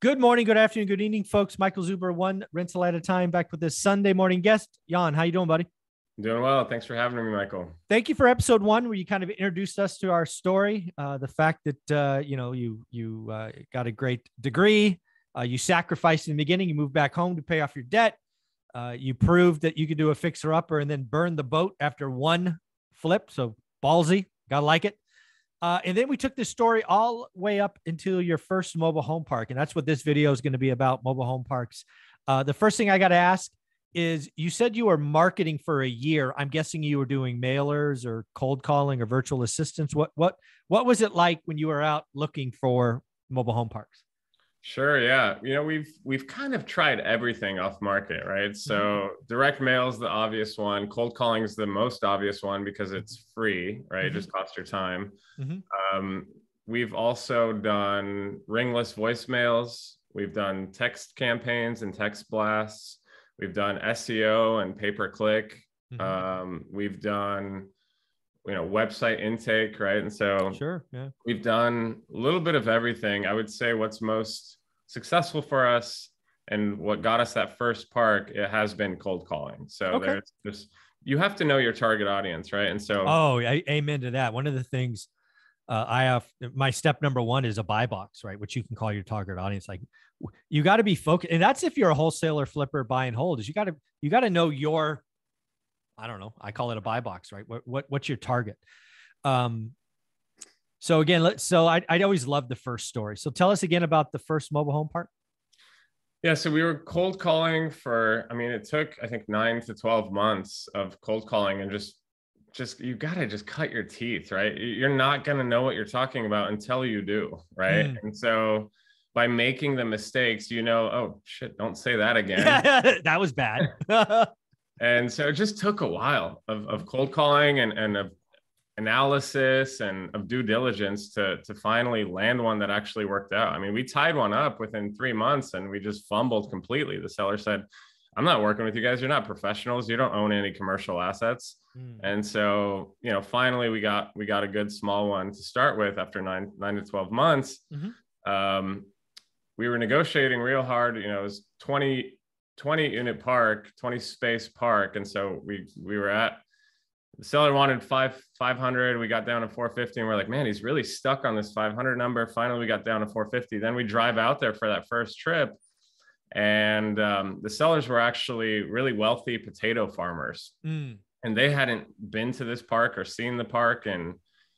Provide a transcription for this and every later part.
Good morning, good afternoon, good evening, folks. Michael Zuber, one rental at a time, back with this Sunday morning guest. Jan, how you doing, buddy? Doing well. Thanks for having me, Michael. Thank you for episode one, where you kind of introduced us to our story. Uh, the fact that uh, you know you you uh, got a great degree, uh, you sacrificed in the beginning, you moved back home to pay off your debt. Uh, you proved that you could do a fixer upper and then burn the boat after one flip. So ballsy, gotta like it. Uh, and then we took this story all way up into your first mobile home park. And that's what this video is going to be about mobile home parks. Uh, the first thing I got to ask is you said you were marketing for a year. I'm guessing you were doing mailers or cold calling or virtual assistants. What, what, what was it like when you were out looking for mobile home parks? Sure. Yeah. You know, we've we've kind of tried everything off market, right? So mm-hmm. direct mail is the obvious one. Cold calling is the most obvious one because it's free, right? Mm-hmm. It just costs your time. Mm-hmm. Um, we've also done ringless voicemails. We've done text campaigns and text blasts. We've done SEO and pay per click. Mm-hmm. Um, we've done you know website intake right? And so sure yeah. we've done a little bit of everything. I would say what's most successful for us and what got us that first park it has been cold calling. So okay. there's just you have to know your target audience right? And so oh I, amen to that. One of the things uh, i have my step number one is a buy box right? Which you can call your target audience. Like you got to be focused and that's if you're a wholesaler flipper buy and hold is you got to you got to know your I don't know. I call it a buy box, right? What, what what's your target? Um, so again, let so I I always love the first story. So tell us again about the first mobile home park. Yeah, so we were cold calling for. I mean, it took I think nine to twelve months of cold calling and just just you got to just cut your teeth, right? You're not going to know what you're talking about until you do, right? Mm. And so by making the mistakes, you know, oh shit, don't say that again. that was bad. and so it just took a while of, of cold calling and, and of analysis and of due diligence to to finally land one that actually worked out. I mean, we tied one up within three months and we just fumbled completely. The seller said, I'm not working with you guys. You're not professionals. You don't own any commercial assets. Mm. And so, you know, finally we got we got a good small one to start with after nine nine to 12 months. Mm-hmm. Um, we were negotiating real hard. You know, it was 20 20 unit park, 20 space park. And so we we were at the seller wanted five 500 we got down to 450 and we're like man he's really stuck on this 500 number. Finally we got down to 450 then we drive out there for that first trip. And um, the sellers were actually really wealthy potato farmers. Mm. and they hadn't been to this park or seen the park in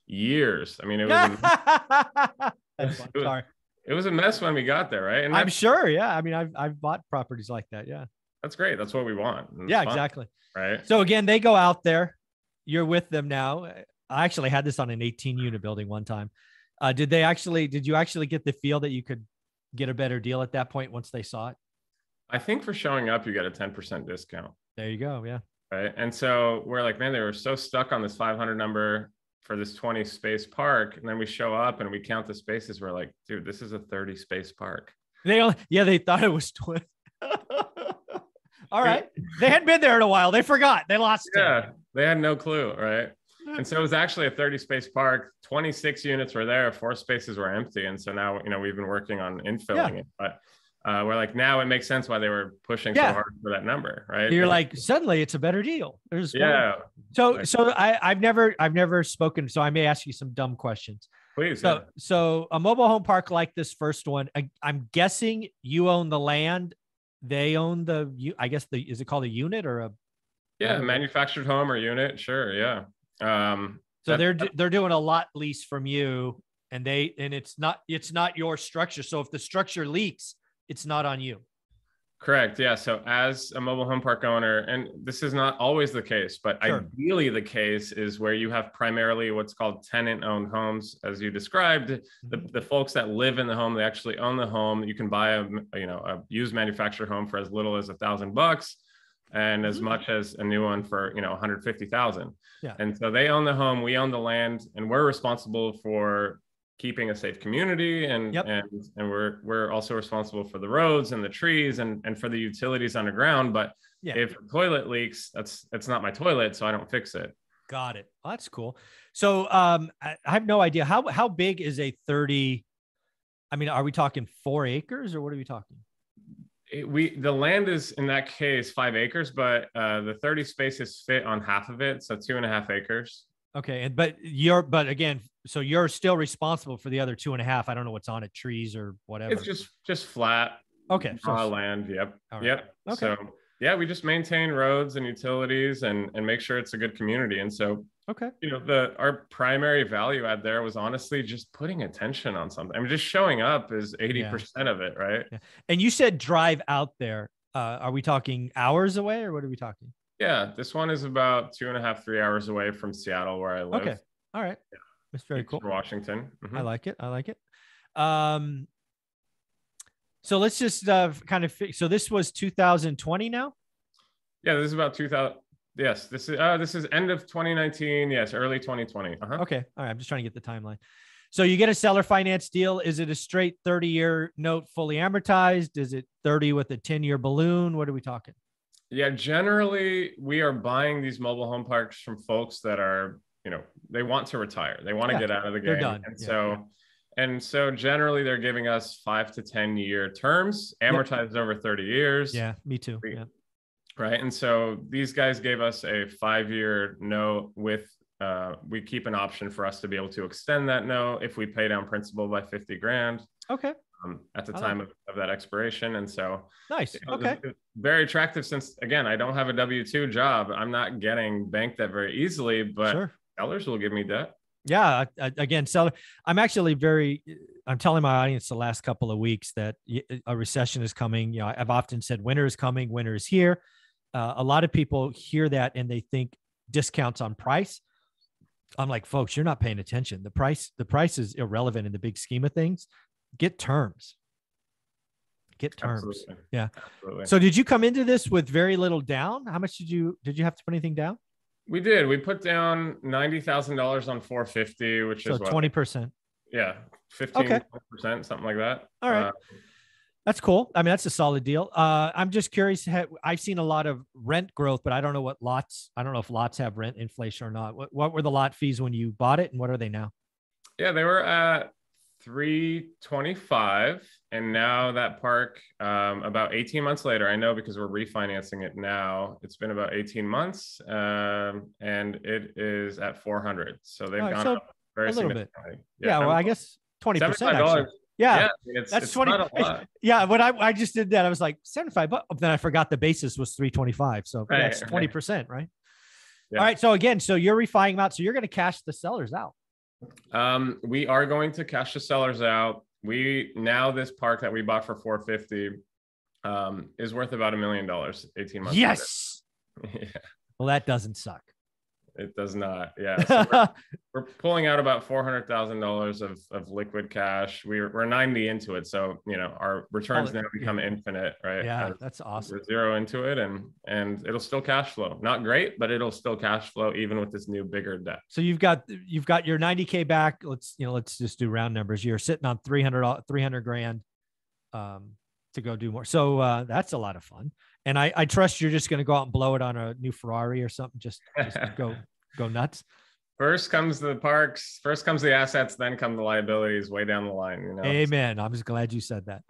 years. I mean it was, it was it was a mess when we got there, right? And I'm sure. Yeah. I mean, I've, I've bought properties like that. Yeah. That's great. That's what we want. yeah, fun, exactly. Right. So again, they go out there. You're with them now. I actually had this on an 18 unit building one time. Uh, did they actually, did you actually get the feel that you could get a better deal at that point once they saw it? I think for showing up, you get a 10% discount. There you go. Yeah. Right. And so we're like, man, they were so stuck on this 500 number for this 20 space park and then we show up and we count the spaces. We're like dude this is a 30 space park. They only yeah they thought it was 20 all right. They hadn't been there in a while. They forgot. They lost yeah it. they had no clue right? And so it was actually a 30 space park. 26 units were there. Four spaces were empty. And so now you know we've been working on infilling yeah. it. But uh, we're like now it makes sense why they were pushing yeah. so hard for that number, right? You're like suddenly it's a better deal. There's yeah. So like, so I I've never I've never spoken, so I may ask you some dumb questions. Please. So yeah. so a mobile home park like this first one, I, I'm guessing you own the land, they own the I guess the is it called a unit or a yeah manufactured home or unit? Sure, yeah. Um, so that, they're they're doing a lot lease from you, and they and it's not it's not your structure. So if the structure leaks it's not on you. Correct. Yeah. So, as a mobile home park owner, and this is not always the case, but sure. ideally the case is where you have primarily what's called tenant owned homes, as you described. Mm-hmm. The, the folks that live in the home, they actually own the home. You can buy a you know a used manufactured home for as little as a thousand bucks and mm-hmm. as much as a new one for you know 150,000. Yeah. And so they own the home, we own the land, and we're responsible for keeping a safe community and yep. and and we're we're also responsible for the roads and the trees and and for the utilities underground but yeah. if a toilet leaks that's that's not my toilet so i don't fix it got it well, that's cool so um I, I have no idea how how big is a 30 I mean, are we talking four acres or what are we talking? It, we the land is in that case five acres, but uh, the 30 spaces fit on half of it, so two and a half acres. Okay, and but you're but again, so you're still responsible for the other two and a half. I don't know what's on it, trees or whatever. It's just just flat. Okay, so land. Yep. Right. Yep. Okay. So yeah, we just maintain roads and utilities and and make sure it's a good community. And so okay, you know, the our primary value add there was honestly just putting attention on something. I mean, just showing up is 80% of it, right? Yeah. And you said drive out there. Uh, are we talking hours away or what are we talking? Yeah, this one is about two and a half, three hours away from Seattle where I live. Okay. All right. Yeah. That's very cool. Washington. Mm-hmm. I like it. I like it. Um, so let's just uh, kind of fi- so this was 2020 now. Yeah, this is about 2000. Yes, this is uh, this is end of 2019. Yes, early 2020. Uh-huh. Okay, all right. I'm just trying to get the timeline. So you get a seller finance deal. Is it a straight 30 year note, fully amortized? Is it 30 with a 10 year balloon? What are we talking? Yeah, generally we are buying these mobile home parks from folks that are, you know, they want to retire. They want to yeah, get out of the game. And yeah, so yeah and so generally they're giving us five to 10 year terms, amortized yep. over 30 years. Yeah, me too. Yeah. Right. And so these guys gave us a five year note with, uh, we keep an option for us to be able to extend that note if we pay down principal by 50 grand. Okay. Um, at the time like of, of, that expiration. And so nice. You know, okay. Very attractive since again, I don't have a W 2 job. I'm not getting banked that very easily, but sure. sellers will give me debt yeah again seller i'm actually very i'm telling my audience the last couple of weeks that a recession is coming you know i've often said winter is coming winter is here uh, a lot of people hear that and they think discounts on price i'm like folks you're not paying attention the price the price is irrelevant in the big scheme of things get terms get terms Absolutely. yeah Absolutely. so did you come into this with very little down how much did you did you have to put anything down we did. We put down ninety thousand dollars on four fifty, which so is twenty percent. Yeah, fifteen percent, something like that. All right. Uh, that's cool. I mean, that's a solid deal. Uh, I'm just curious. I've seen a lot of rent growth, but I don't know what lots. I don't know if lots have rent inflation or not. What, what were the lot fees when you bought it, and what are they now? Yeah, they were at 325 and now that park um, about 18 months later i know because we're refinancing it now it's been about 18 months um, and it is at 400 so they've right, gone so up very a little bit. yeah, yeah well i guess 20 percent yeah, yeah it's, that's it's 20 yeah when I, I just did that i was like 75 but then i forgot the basis was 325 so right, that's 20 percent right, right? Yeah. all right so again so you're refining out so you're going to cash the sellers out um, we are going to cash the sellers out. We now this park that we bought for 450 um, is worth about a million dollars 18 months. Yes. yeah. Well, that doesn't suck. It does not. Yeah. So we're, we're, pulling out about four hundred thousand dollars of of liquid cash. We're we're ninety into it, so you know our returns now become yeah. infinite, right? Yeah, that's awesome. We're zero into it, and and it'll still cash flow. Not great, but it'll still cash flow even with this new bigger debt. So you've got you've got your ninety k back. Let's you know let's just do round numbers. You're sitting on 300, 300 grand. Um, to go do more. So uh, that's a lot of fun. And I, I trust you're just going to go out and blow it on a new Ferrari or something. Just, just go go nuts. First comes the parks. First comes the assets. Then come the liabilities way down the line. You know. Amen. I'm just glad you said that.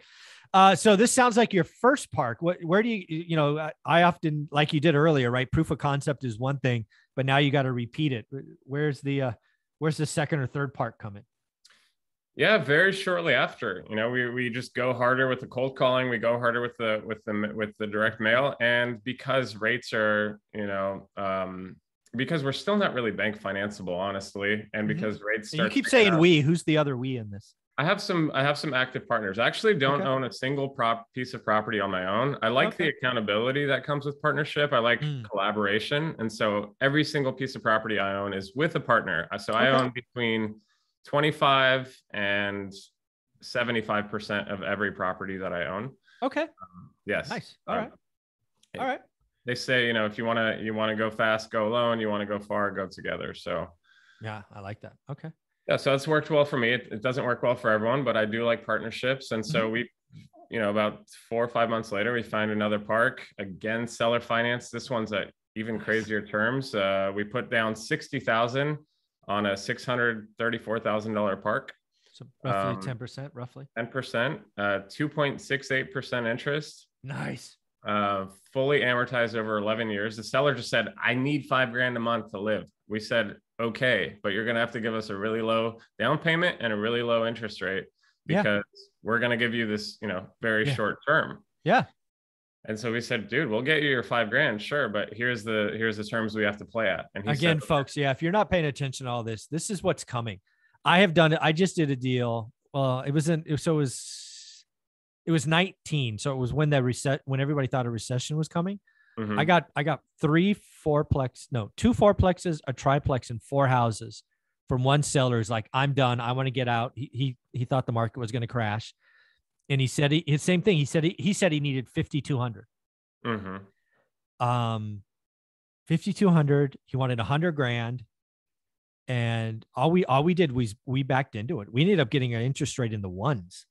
Uh, so this sounds like your first park. What, where do you, you know, I often, like you did earlier, right? Proof of concept is one thing, but now you got to repeat it. Where's the, uh, where's the second or third park coming? Yeah, very shortly after. You know, we we just go harder with the cold calling. We go harder with the with the with the direct mail, and because rates are, you know, um, because we're still not really bank financeable, honestly, and mm-hmm. because mm-hmm. rates. you keep saying we. Who's the other we in this? I have some. I have some active partners. I actually don't okay. own a single prop piece of property on my own. I like okay. the accountability that comes with partnership. I like mm. collaboration, and so every single piece of property I own is with a partner. So okay. I own between 25 and 75% of every property that I own. Okay. Um, yes. Nice. All um, right. All right. They say, you know, if you want to, you want to go fast, go alone. You want to go far, go together. So, yeah, I like that. Okay. Yeah. So it's worked well for me. It, it doesn't work well for everyone, but I do like partnerships. And so mm-hmm. we, you know, about four or five months later, we find another park again, seller finance. This one's at even crazier terms. Uh, we put down 60,000 on a $634,000 park. So roughly Um, ten percent, roughly. 10%, uh, 2.68% interest, Nice. Uh, fully amortized over 11 years. The seller just said, I need five grand a month to live. We said, okay, but you're going to have to give us a really low down payment and a really low interest rate Yeah. because we're going to give you this, you know, very Yeah. short term. Yeah. And so we said, dude, we'll get you your five grand, sure, but here's the here's the terms we have to play at. And he Again, said, folks, yeah, if you're not paying attention to all this, this is what's coming. I have done it. I just did a deal. Well, it was in so it was it was 19. So it was when that reset when everybody thought a recession was coming. "Mhm, I got I got three fourplex, no, two fourplexes, a triplex, and four houses from one seller. Is like, I'm done. I want to get out. He he he thought the market was going to crash, and he said he his same thing. He said he, he said he needed 5200. mhm, Um, 5200. He wanted a hundred grand, and all we all we did was we backed into it. We ended up getting an interest rate in the ones.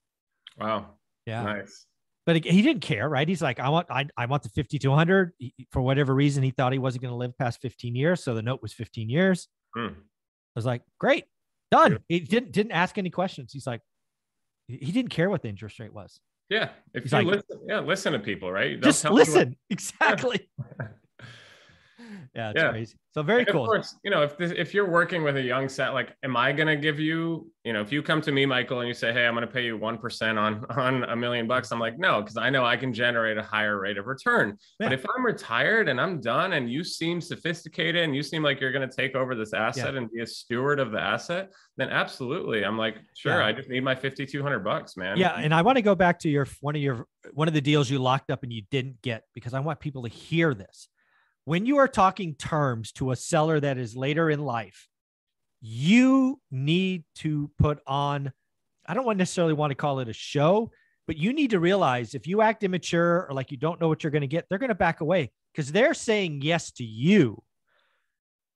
wow, Yeah. nice. but he didn't care, right? He's like, I want, I, I want the 5200 He- for whatever reason. He thought he wasn't going to live past 15 years. So the note was 15 years. Hmm. I was like, great, done. Yeah. He didn't, didn't ask any questions. He's like, he didn't care what the interest rate was. Yeah, if He's you like- listen, yeah, listen to people, right? They'll Just you what- listen. Exactly. yeah. It's Yeah. crazy. So very And Of course, you know, if this, if you're working with a young set, like, am I going to give you, you know, if you come to me, Michael, and you say, "Hey, I'm going to pay you one percent on on a million bucks," I'm like, no, because I know I can generate a higher rate of return. But if I'm retired and I'm done, and you seem sophisticated, and you seem like you're going to take over this asset and be a steward of the asset, then absolutely, I'm like, sure, Yeah. I just need my 5,200 bucks, man. Yeah, and I want to go back to your one of your one of the deals you locked up and you didn't get because I want people to hear this. When you are talking terms to a seller that is later in life, you need to put on I don't necessarily want to call it a show, but you need to realize if you act immature or like you don't know what you're going to get, they're going to back away because they're saying yes to you.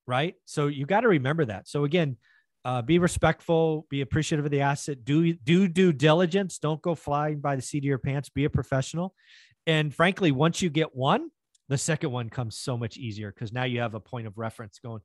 Right? So you got to remember that. So again, uh, be respectful, be appreciative of the asset, do do due diligence. Don't go flying by the seat of your pants. Be a professional. And frankly, once you get one, the second one comes so much easier because now you have a point of reference going,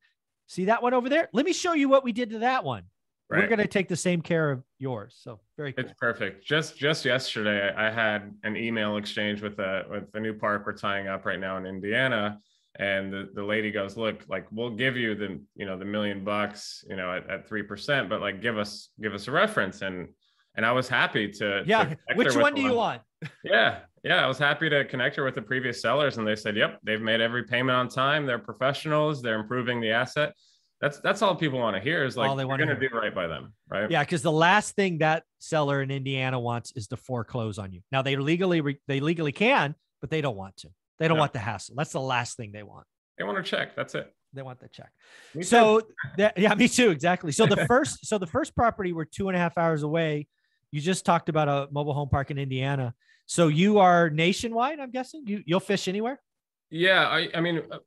see that one over there? Let me show you what we did to that one. We're going to take the same care of yours. So very cool. It's perfect. Just just yesterday, I had an email exchange with a with the new park we're tying up right now in Indiana, and the, the lady goes, "Look, like we'll give you the you know the million bucks, you know, at at three percent, but like give us give us a reference." And and I was happy to Yeah. Which one do you want? Yeah, yeah, I was happy to connect her with the previous sellers, and they said, "Yep, they've made every payment on time. They're professionals. They're improving the asset." That's that's all people want to hear is like All they going to do right by them, right? Yeah, because the last thing that seller in Indiana wants is to foreclose on you. Now they legally re- they legally can, but they don't want to. They don't No. want the hassle. That's the last thing they want. They want to check. That's it. They want the check. Me. So that, yeah, me too. Exactly. So the first, so the first property we're two and a half hours away. You just talked about a mobile home park in Indiana. So you are nationwide. I'm guessing you you'll fish anywhere. Yeah, I, I mean, uh,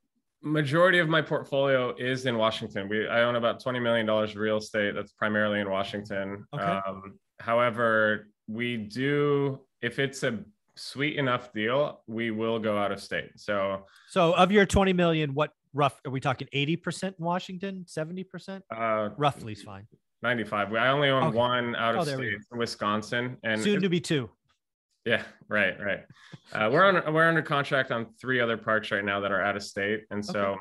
majority of my portfolio is in Washington. We I own about twenty million dollars real estate. That's primarily in Washington. Okay. Um, however, we do if it's a sweet enough deal, we will go out of state. So So of your 20 million, what rough are we talking? 80% in Washington, 70%? uh, Roughly is fine. ninety-five. I only own Okay. one out Oh, of we state, Wisconsin, and Soon to be two. Yeah, right, right. Uh, we're on we're under contract on three other parks right now that are out of state, and so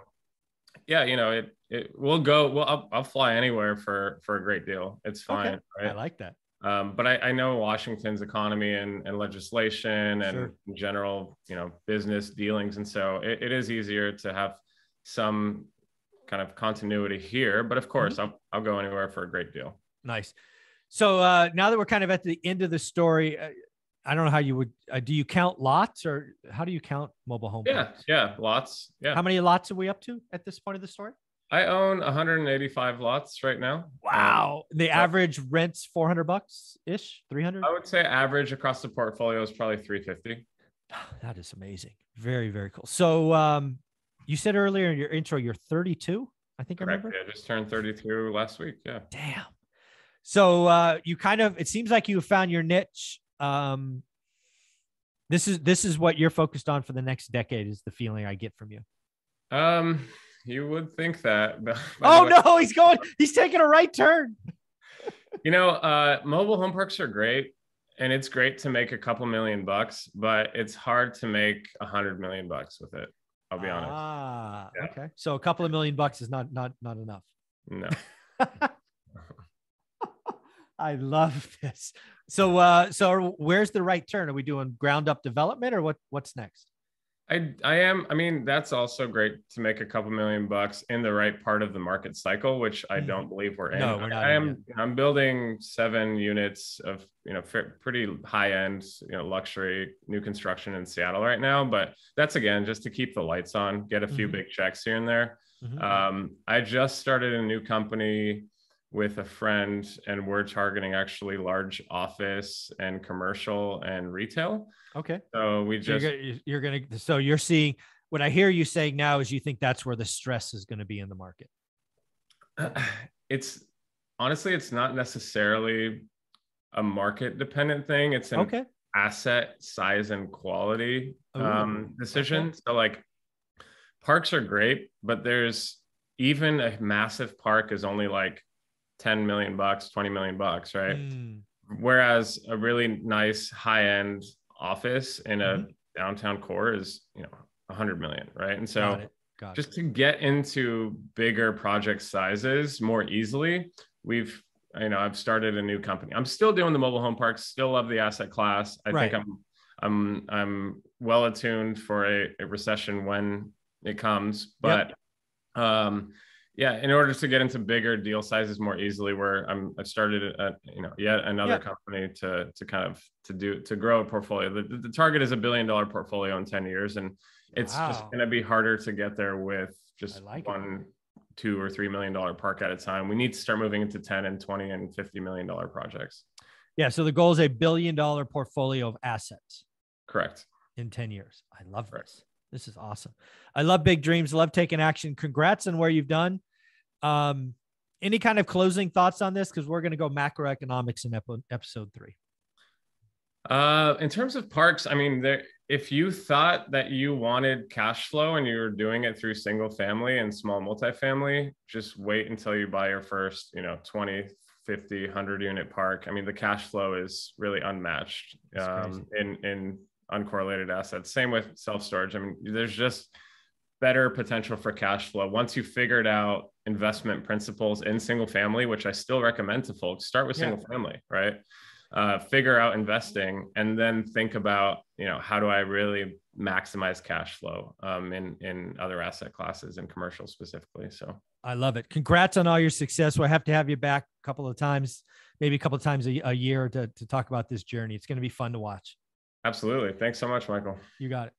yeah, you know it it we'll go. Well, I'll, I'll fly anywhere for for a great deal. It's fine, Okay. I like that. Um, but I, I know Washington's economy and, and legislation and Sure. general you know business dealings, and so it, it is easier to have some kind of continuity here. But of course, I'll I'll go anywhere for a great deal. Nice. So uh, now that we're kind of at the end of the story, uh, I don't know how you would. Uh, do you count lots or how do you count mobile home? Yeah, parks? yeah, lots. Yeah, How many lots are we up to at this point of the story? I own 185 lots right now. Um, Wow. the average rents 400 bucks ish, 300. I would say average across the portfolio is probably 350. That is amazing. Very, very cool. So um, you said earlier in your intro, you're 32, I think I Correct. remember. Yeah, just turned 32 last week. Yeah. Damn. So uh, you kind of, it seems like you found your niche. Um, this is this is what you're focused on for the next decade. Is the feeling I get from you. Um, you would think that. but- Oh way- no, he's going. He's taking a right turn. you know, uh, mobile home parks are great, and it's great to make a couple million bucks, but it's hard to make a hundred million bucks with it. I'll be honest. Ah, yeah. okay. So a couple of million bucks is not not not enough. No. I love this. So uh so where's the right turn? Are we doing ground up development or what what's next? I I am. I mean, that's also great to make a couple million bucks in the right part of the market cycle, which I mm-hmm. don't believe we're in. No, we're not. I am. I'm building seven units of you know pretty high end you know luxury new construction in Seattle right now. But that's again just to keep the lights on, get a few mm-hmm. big checks here and there. Mm-hmm. Um, I just started a new company with a friend, and we're targeting actually large office and commercial and retail. Okay. So we just so you're, you're gonna so you're seeing what I hear you saying now is you think that's where the stress is going to be in the market. It's honestly, it's not necessarily a market dependent thing. It's an okay. asset size and quality Ooh, um, decision. Okay. So like parks are great, but there's even a massive park is only like 10 million bucks, 20 million bucks, right? Mm. Whereas a really nice high end office in a mm-hmm. downtown core is you know 100 million right and so just it. to get into bigger project sizes more easily we've you know i've started a new company i'm still doing the mobile home parks still love the asset class i right. think i'm i'm i'm well attuned for a, a recession when it comes but yep. um yeah in order to get into bigger deal sizes more easily where i'm i've started a, you know yet another yeah. company to to kind of to do to grow a portfolio the, the target is a billion dollar portfolio in 10 years and it's wow. just going to be harder to get there with just like one it. two or three million dollar park at a time we need to start moving into 10 and 20 and 50 million dollar projects yeah so the goal is a billion dollar portfolio of assets correct in 10 years i love correct. this this is awesome. I love big dreams. Love taking action. Congrats on where you've done. Um, any kind of closing thoughts on this? Because we're going to go macroeconomics in episode three. Uh, in terms of parks, I mean, there, if you thought that you wanted cash flow and you were doing it through single family and small multifamily, just wait until you buy your first, you know, 20, 50, 100 unit park. I mean, the cash flow is really unmatched um, in, in uncorrelated assets. Same with self storage. I mean, there's just, better potential for cash flow. Once you figured out investment principles in single family which i still recommend to folks start with single yeah. family right? Uh, figure out investing and then think about you know how do i really maximize cash flow um, in in other asset classes and commercial specifically so. I love it. Congrats on all your success. We'll have to have you back a couple of times maybe a couple of times a, a year to, to talk about this journey. It's going to be fun to watch. Absolutely. Thanks so much michael. You got it